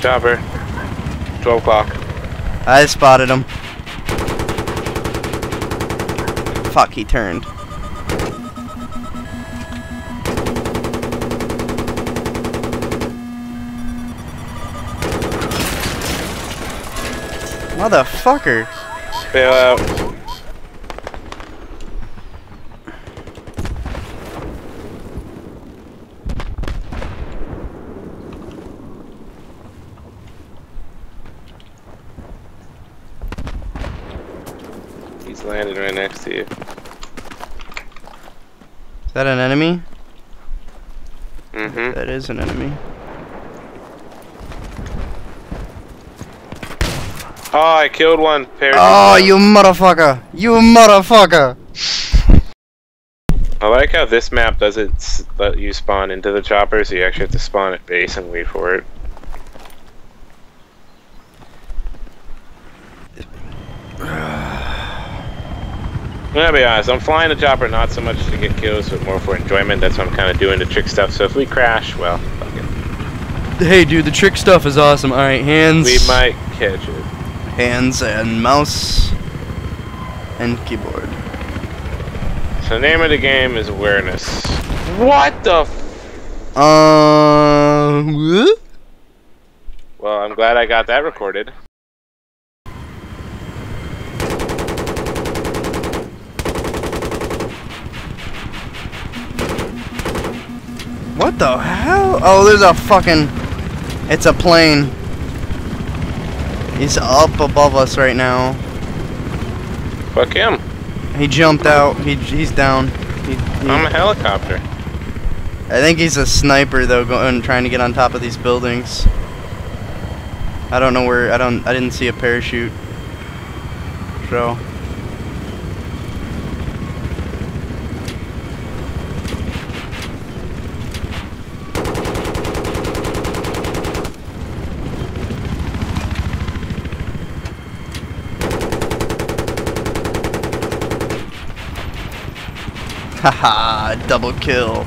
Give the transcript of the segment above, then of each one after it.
Chopper. 12 o'clock. I spotted him. Fuck, he turned. Motherfucker. Bail out. He's landed right next to you. Is that an enemy? Mm-hmm. That is an enemy. Oh, I killed one. Parachute Oh, you motherfucker! You motherfucker! I like how this map doesn't let you spawn into the chopper, so you actually have to spawn at base and wait for it. I'm gonna be honest, I'm flying the chopper not so much to get kills, but more for enjoyment. That's what I'm kind of doing the trick stuff. So if we crash, well, fuck it. Hey, dude, the trick stuff is awesome. Alright, hands. We might catch it. Hands and mouse and keyboard. So the name of the game is awareness. What the? F- Uh, what? well, I'm glad I got that recorded. What the hell? Oh, there's a fucking. It's a plane. He's up above us right now. Fuck him. He jumped out. He he's down. He, he- I'm a helicopter. I think he's a sniper though, going trying to get on top of these buildings. I don't know where. I don't. I didn't see a parachute. So. Haha, double kill.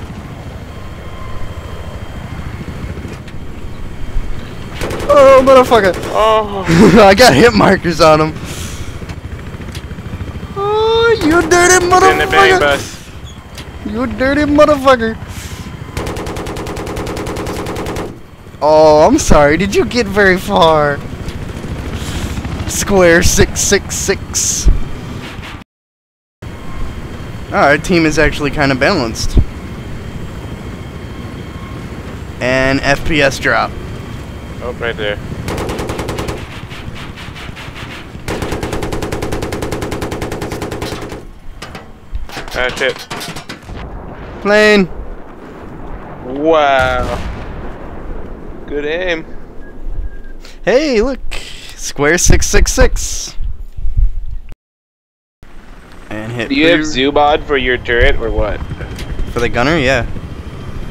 Oh, motherfucker. Oh. I got hit markers on him. Oh, you dirty In the bang motherfucker. You dirty motherfucker. Oh, I'm sorry. Did you get very far? Square 666. Our team is actually kind of balanced. And FPS drop. Oh, right there. Ah, shit. Plane. Wow. Good aim. Hey, look. Square 666. And hit Do you have Zubod for your turret or what? for the gunner? Yeah.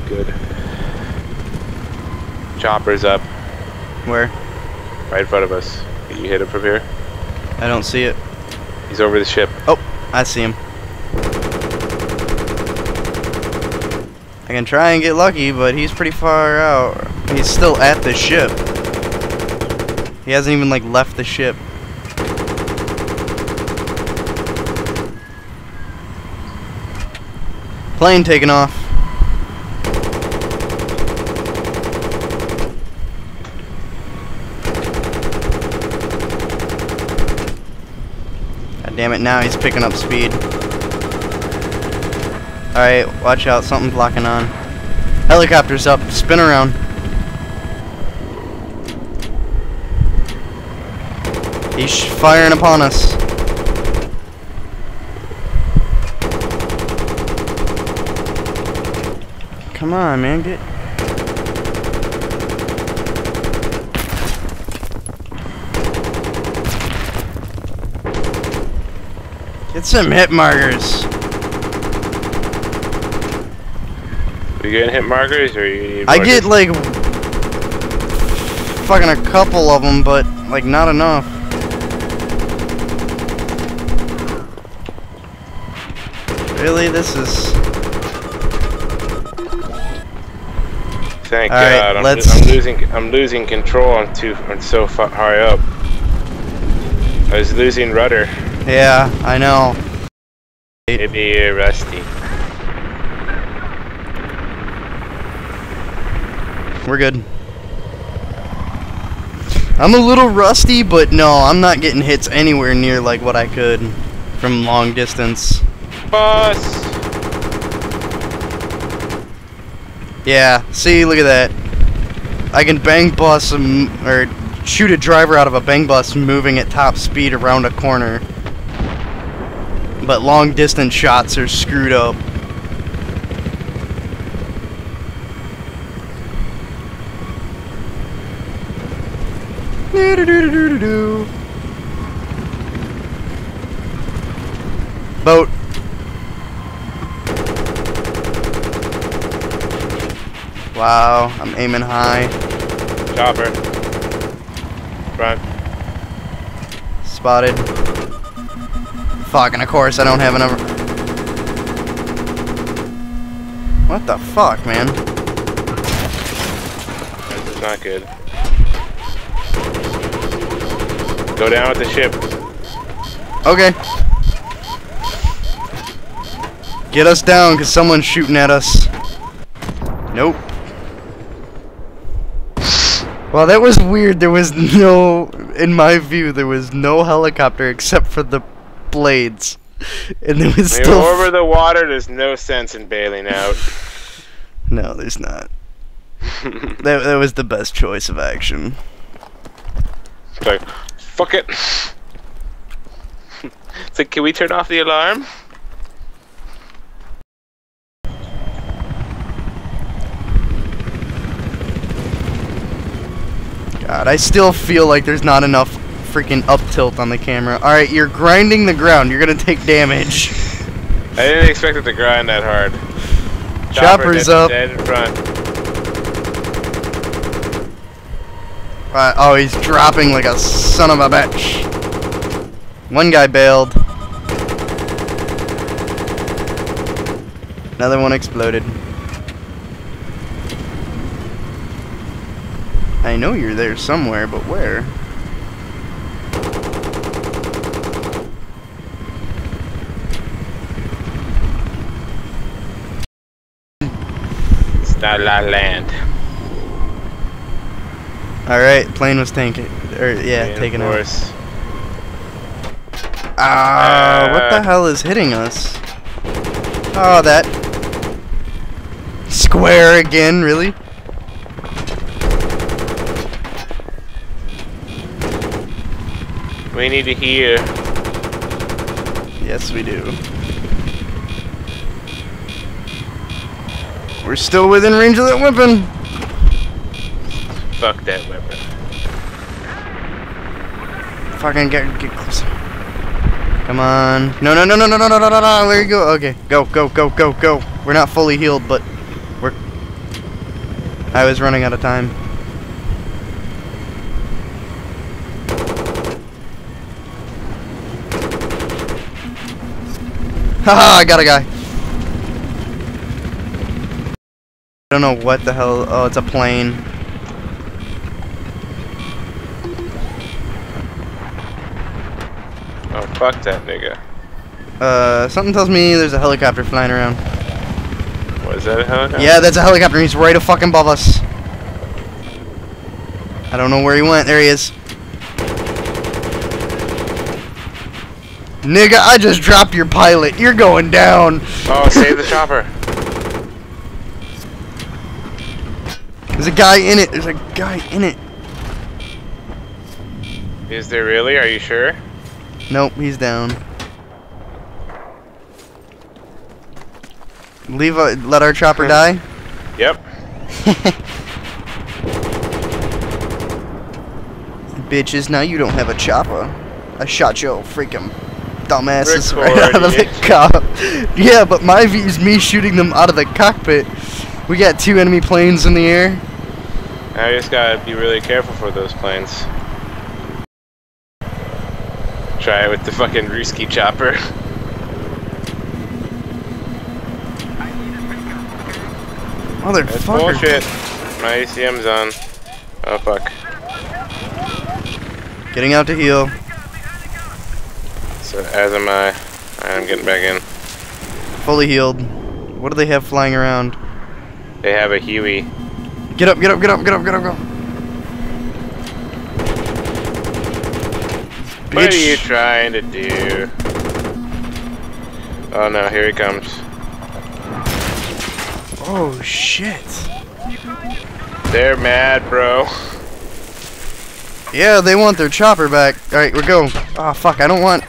Good. Chopper's up Where? right in front of us. Can you hit him from here? I don't see it. He's over the ship. Oh, I see him. I can try and get lucky, but he's pretty far out. He's still at the ship. He hasn't even like left the ship. Plane taking off. God damn it, now he's picking up speed. Alright, watch out, something's locking on. Helicopter's up, spin around. He's firing upon us. Come on, man, get. Get some hit markers. Are you getting hit markers or you I markers? get like fucking a couple of them, but like not enough. Really, this is Thank All right, God. I'm, let's- I'm losing. I'm losing control. I'm too. I'm so far high up. I was losing rudder. Yeah, I know. Maybe you're rusty. We're good. I'm a little rusty, but no, I'm not getting hits anywhere near like what I could from long distance. Boss. Yeah, see, look at that. I can bang bus some, or shoot a driver out of a bang bus moving at top speed around a corner. But long distance shots are screwed up. Boat. Wow, I'm aiming high. Chopper. Front. Spotted. Fuck, and of course I don't have enough. What the fuck, man? This is not good. Go down with the ship. Okay. Get us down, cause someone's shooting at us. Nope. Well, that was weird. There was no, in my view, there was no helicopter except for the blades, and there was When still. over the water, there's no sense in bailing out. No, there's not. That that was the best choice of action. It's like, fuck it. It's like, can we turn off the alarm? God, I still feel like there's not enough freaking up tilt on the camera. All right, you're grinding the ground. You're gonna take damage. I didn't expect it to grind that hard. Chopper Chopper's dead- up. Dead in front. Right, oh, he's dropping like a son of a bitch. One guy bailed. Another one exploded. I know you're there somewhere, but where? It's La Land. Alright, plane was taken. Or, yeah, taken out. Reinforce. Ah, what the Uh. hell is hitting us? Oh, that. Square again, really? We need to hear. Yes, we do. We're still within range of that weapon. Fuck that weapon. Fucking get get closer. Come on. No, no, no, no, no, no, no, no, no, no. There you go. Okay, go, go, go, go, go. We're not fully healed, but we're. I was running out of time. Haha, I got a guy. I don't know what the hell. Oh, it's a plane. Oh, fuck that nigga. Uh, something tells me there's a helicopter flying around. Was that a helicopter? Yeah, that's a helicopter. He's right fucking above us. I don't know where he went. There he is. Nigga, I just dropped your pilot. You're going down. Oh, save the chopper. There's a guy in it. There's a guy in it. Is there really? Are you sure? Nope, he's down. Leave a, let our chopper hmm. die. Yep. Bitches, now you don't have a chopper. I shot your freaking dumbasses right out of the cop. Yeah, but my view is me shooting them out of the cockpit. We got two enemy planes in the air. I just gotta be really careful for those planes. Try it with the fucking Ruski chopper. Motherfucker. That's bullshit. my ACM's on. Oh fuck. Getting out to heal. So as am I. I'm getting back in. Fully healed. What do they have flying around? They have a Huey. Get up, get up, get up, get up, get up, get up. What are you trying to do? Oh no, here he comes. Oh shit. They're mad, bro. Yeah, they want their chopper back. Alright, we're going. Oh fuck, I don't want.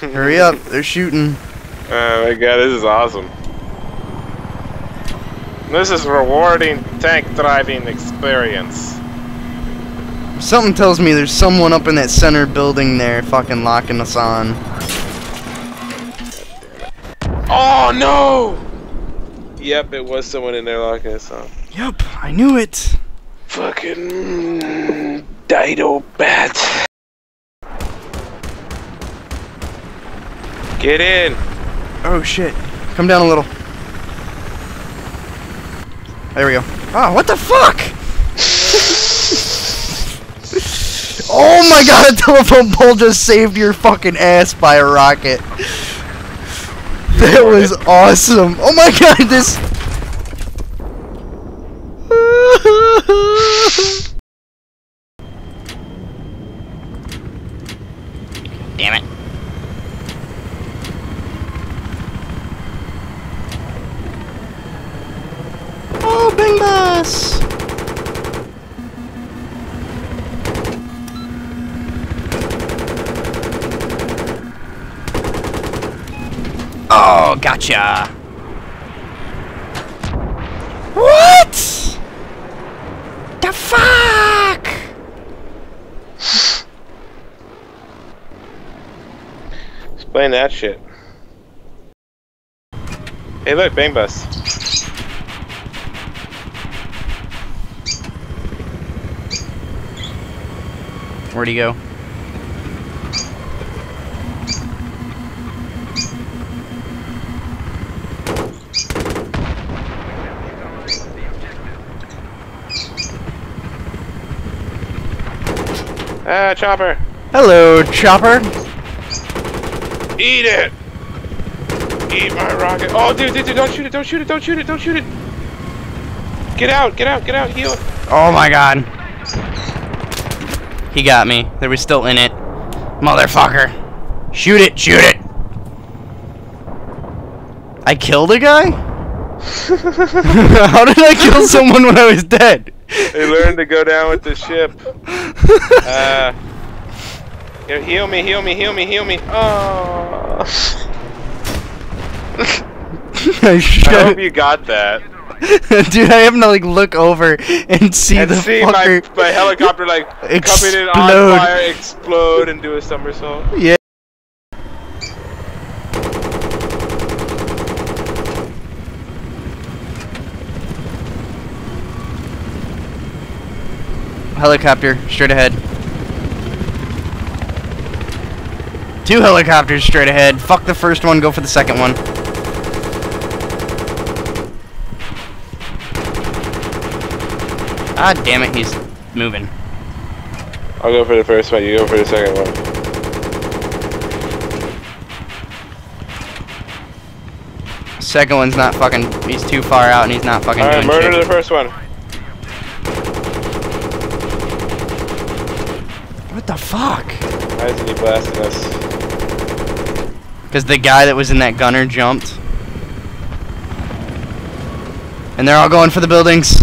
Hurry up, they're shooting. Oh my god, this is awesome. This is rewarding tank driving experience. Something tells me there's someone up in that center building there fucking locking us on. Oh no! Yep, it was someone in there locking us on. Yep, I knew it. Fucking Dido bat. Get in. Oh shit. Come down a little. There we go. Oh, what the fuck? oh my god, a telephone pole just saved your fucking ass by a rocket. That was awesome. Oh my god, this. Damn it. Oh, Bing Bus! Oh, gotcha! What? The fuck? Explain that shit. Hey look, Bang Bus. Where'd he go? Ah, Chopper! Hello, Chopper. Eat it! Eat my rocket. Oh, dude, dude, dude, don't shoot it, don't shoot it, don't shoot it, don't shoot it! Get out, get out, get out, heal. Oh my god. He got me. They were still in it. Motherfucker. Shoot it, shoot it! I killed a guy? How did I kill someone when I was dead? They learned to go down with the ship. Uh, heal me, heal me, heal me, heal me. Oh. I I hope you got that. Dude, I have to like look over and see and the see my, fucker. my helicopter like coming in explode. on fire, explode, and do a somersault. Yeah. Helicopter, straight ahead. Two helicopters straight ahead. Fuck the first one, go for the second one. Ah, damn it, he's moving. I'll go for the first one. You go for the second one. Second one's not fucking. He's too far out and he's not fucking All right, doing murder shit. the first one. What the fuck? Why isn't he blasting us? Because the guy that was in that gunner jumped. And they're all going for the buildings.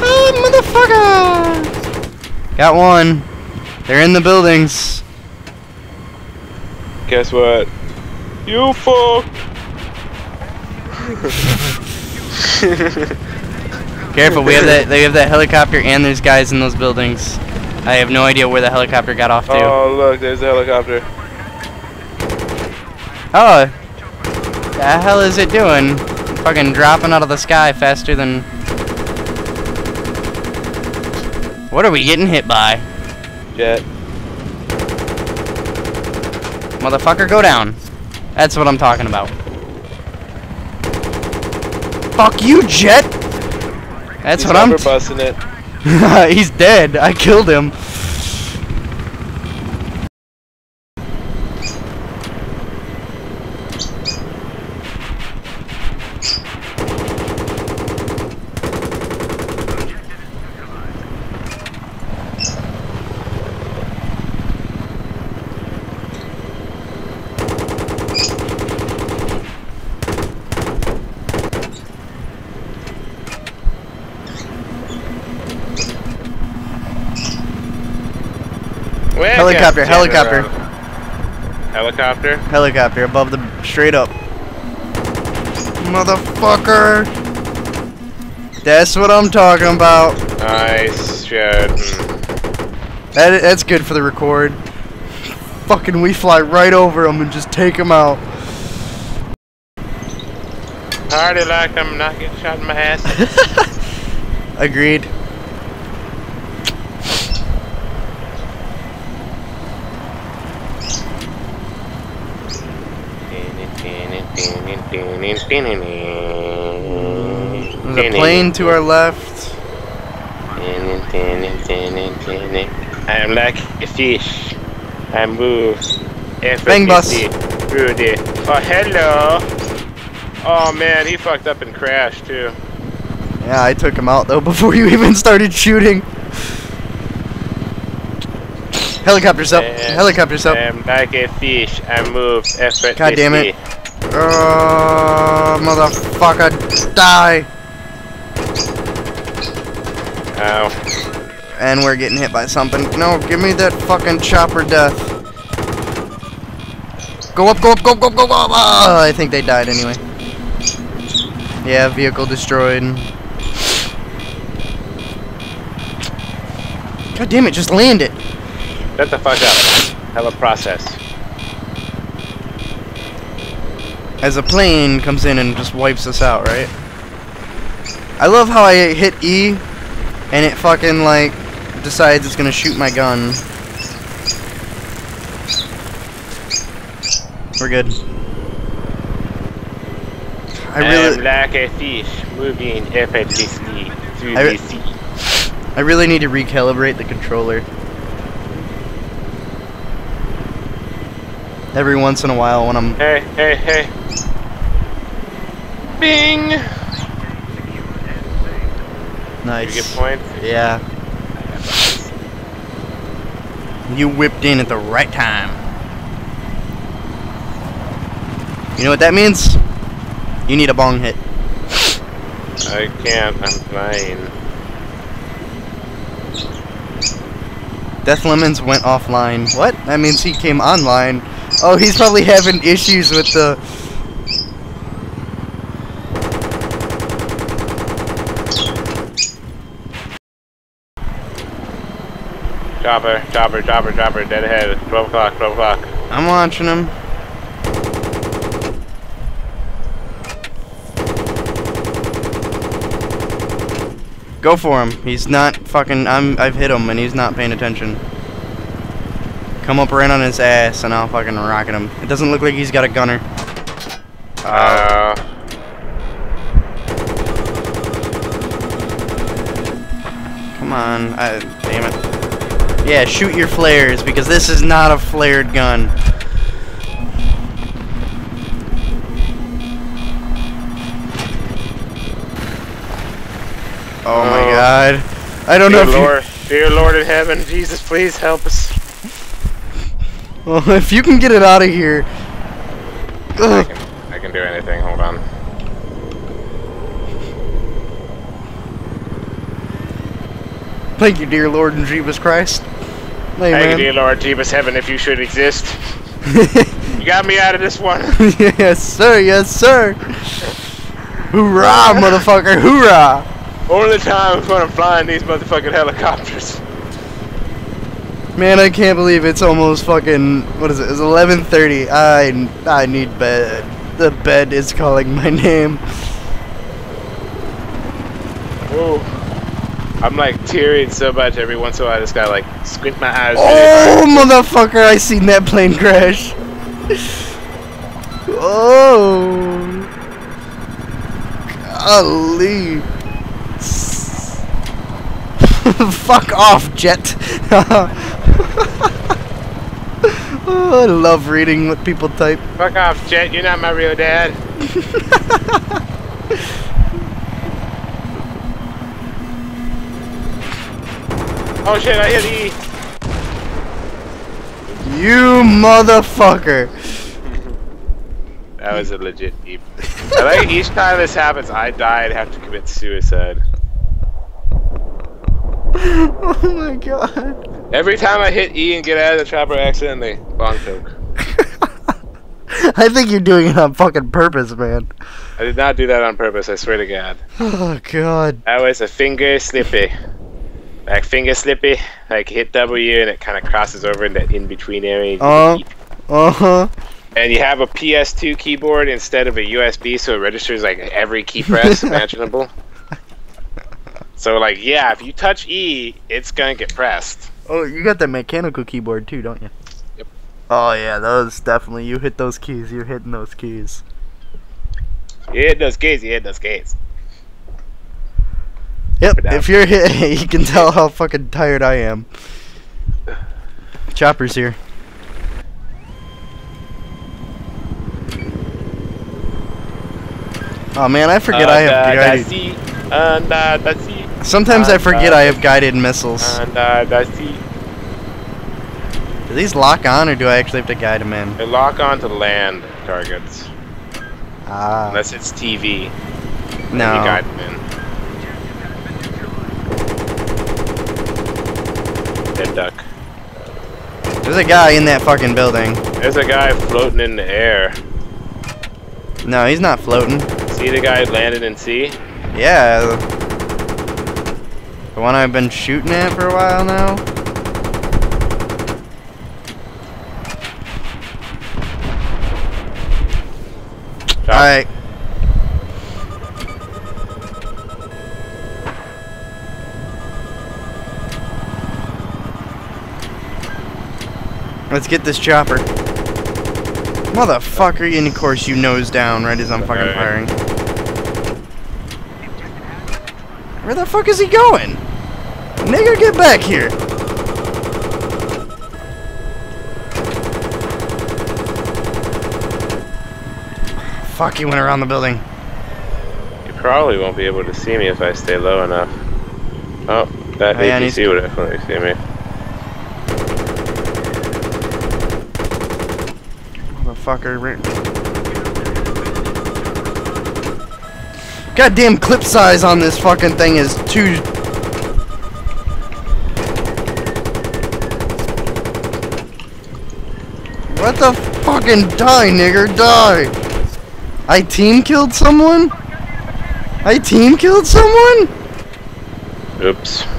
Ah, motherfucker! Got one. They're in the buildings. Guess what? You fuck. Careful, we have that. They have that helicopter, and there's guys in those buildings. I have no idea where the helicopter got off to. Oh look, there's a helicopter. Oh, the hell is it doing? Fucking dropping out of the sky faster than. What are we getting hit by? Jet. Motherfucker, go down. That's what I'm talking about. Fuck you, Jet! That's He's what I'm. busting it. He's dead. I killed him. Well, Helicopter, God, helicopter. Helicopter. Helicopter above the straight up. Motherfucker. That's what I'm talking about. Nice shot. Mm. That that's good for the record. Fucking we fly right over them and just take them out. Hardy like I'm not getting shot in my ass. Agreed. There's a plane to our left. I'm like a fish. I move. Bang bus. Oh, hello. Oh man, he fucked up and crashed too. Yeah, I took him out though before you even started shooting. Helicopters up. Helicopters up. I'm like a fish. I move effortlessly. God damn it. Oh, motherfucker, die! Ow. And we're getting hit by something. No, give me that fucking chopper death. Go up, go up, go up, go up, go up! go up. Oh, I think they died anyway. Yeah, vehicle destroyed. God damn it, just land it! Shut the fuck up. Have a process. As a plane comes in and just wipes us out, right? I love how I hit E and it fucking like decides it's gonna shoot my gun. We're good. I really I'm like a fish moving effortlessly through I the sea. I really need to recalibrate the controller. Every once in a while when I'm Hey, hey, hey. Bing! nice. You get points? Yeah. You whipped in at the right time. You know what that means? You need a bong hit. I can't, I'm flying. Death Lemons went offline. What? That means he came online. Oh, he's probably having issues with the. Chopper, chopper, chopper, chopper, dead ahead. 12 o'clock, 12 o'clock. I'm watching him. Go for him. He's not fucking. I'm. I've hit him and he's not paying attention. Come up right on his ass and I'll fucking rocket him. It doesn't look like he's got a gunner. Uh, Come on. I, damn it. Yeah, shoot your flares because this is not a flared gun. Oh my Oh. god. I don't know dear if you, Lord, dear Lord in heaven, Jesus, please help us. well, if you can get it out of here. I can, I can do anything, hold on. Thank you, dear Lord and Jesus Christ. Hey, Thank you, man. dear Lord, Jesus, heaven, if you should exist. You got me out of this one. yes, sir. Yes, sir. Hoorah, motherfucker. Hoorah. Only time when I'm flying these motherfucking helicopters. Man, I can't believe it's almost fucking. What is it? It's 11:30. I I need bed. The bed is calling my name. Whoa. I'm like tearing so much every once in a while. I just gotta like squint my eyes. Oh, motherfucker! I seen that plane crash. Oh. Golly. Fuck off, Jet. oh, I love reading what people type. Fuck off, Jet. You're not my real dad. Oh shit, I hit E. You motherfucker. That was a legit deep. I like each time this happens, I die and have to commit suicide. oh my god. Every time I hit E and get out of the chopper accidentally, long toke. I think you're doing it on fucking purpose, man. I did not do that on purpose, I swear to God. Oh god. That was a finger slippy. Like finger slippy, like hit W and it kind of crosses over in that in between area. Uh. keep- Uh huh. And you have a PS2 keyboard instead of a USB, so it registers like every key press imaginable. So like, yeah, if you touch E, it's gonna get pressed. Oh, you got that mechanical keyboard too, don't you? Yep. Oh yeah, those definitely. You hit those keys. You're hitting those keys. You hit those keys, you hit those keys. Yep. If you're hit, you can tell how fucking tired I am. Chopper's here. Oh man, I forget I have guided. the sea, Sometimes I forget I have guided missiles. sea. Do these lock on, or do I actually have to guide them in? They lock onto land targets, Ah, unless it's TV. no. You guide them in. Dead duck. There's a guy in that fucking building. There's a guy floating in the air. No, he's not floating. See the guy landed in sea? Yeah. The one I've been shooting at for a while now. Alright. Let's get this chopper. Motherfucker, and of course you nose down right as I'm fucking Okay. firing. Where the fuck is he going? Nigga, get back here! Fuck, he went around the building. You probably won't be able to see me if I stay low enough. Oh, that Oh, yeah, APC would definitely see me. Motherfucker. Goddamn clip size on this fucking thing is too. What the fucking die, nigger, die! I team killed someone? I team killed someone? Oops.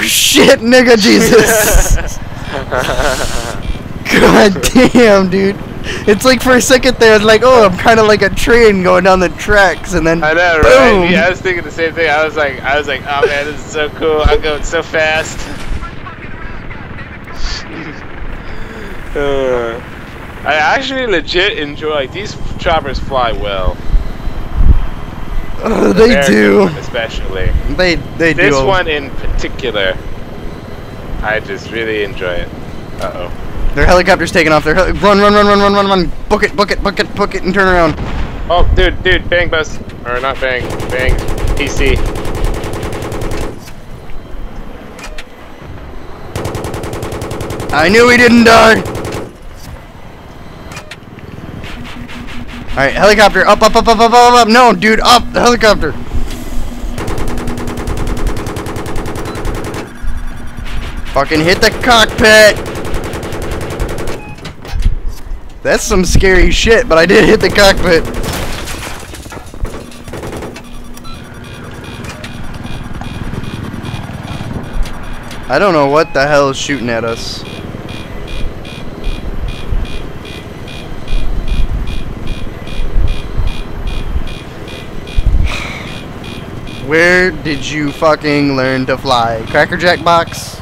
Oh shit, nigga, Jesus! God damn, dude. It's like for a second there, it's like, oh, I'm kind of like a train going down the tracks, and then I know, boom. right? Yeah, I was thinking the same thing. I was like, I was like, oh man, this is so cool. I'm going so fast. Uh, I actually legit enjoy like these choppers fly well. Uh, they do. especially. They they This do. one in particular, I just really enjoy it. Uh oh. Their helicopter's taking off. Their heli- run, run, run, run, run, run, run. Book it, book it, book it, book it, and turn around. Oh, dude, dude, bang bus. Or not bang, bang, PC. I knew he didn't die. All right, helicopter, up, up, up, up, up, up, up. No, dude, up the helicopter. Fucking hit the cockpit. That's some scary shit, but I did hit the cockpit. I don't know what the hell is shooting at us. Where did you fucking learn to fly? Cracker Jack box?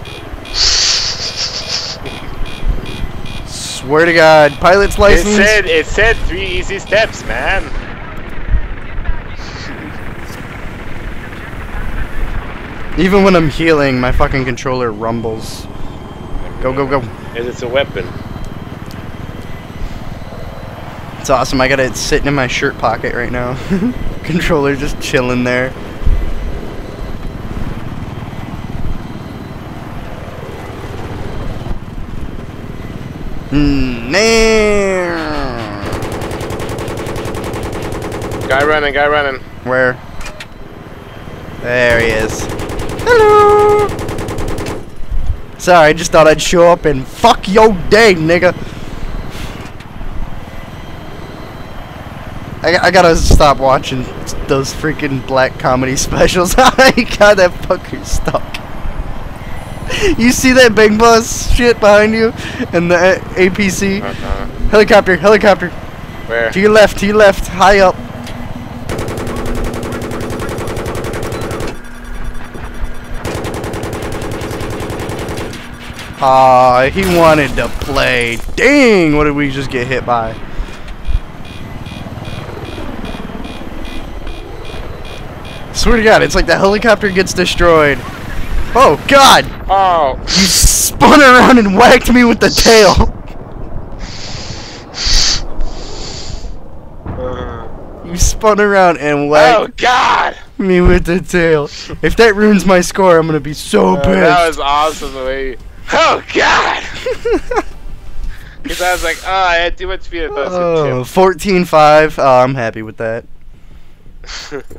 Swear to God, pilot's It license. said it said three easy steps, man. Even when I'm healing, my fucking controller rumbles. Go, go, go. Because it's a weapon. It's awesome. I got it sitting in my shirt pocket right now. controller just chilling there. Guy running, guy running. Where? There he is. Hello. Sorry, I just thought I'd show up and fuck your day, nigga. I, I gotta stop watching those freaking black comedy specials. I got that fucker stuck. You see that big bus shit behind you? And the uh, APC? Uh-huh. Helicopter, helicopter. Where? To your left, to your left, high up. Ah, he wanted to play. Dang, what did we just get hit by? Swear to God, it's like the helicopter gets destroyed. Oh God! Oh. You spun around and whacked me with the tail. Uh, You spun around and whacked. oh God! me with the tail. If that ruins my score, I'm gonna be so Uh, pissed. that was awesome the way. You... Oh God! Because I was like, oh, I had too much speed. I thought it was oh, 14-5. Oh, I'm happy with that.